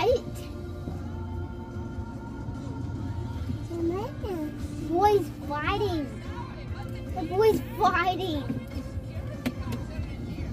The Boys fighting. The boys fighting.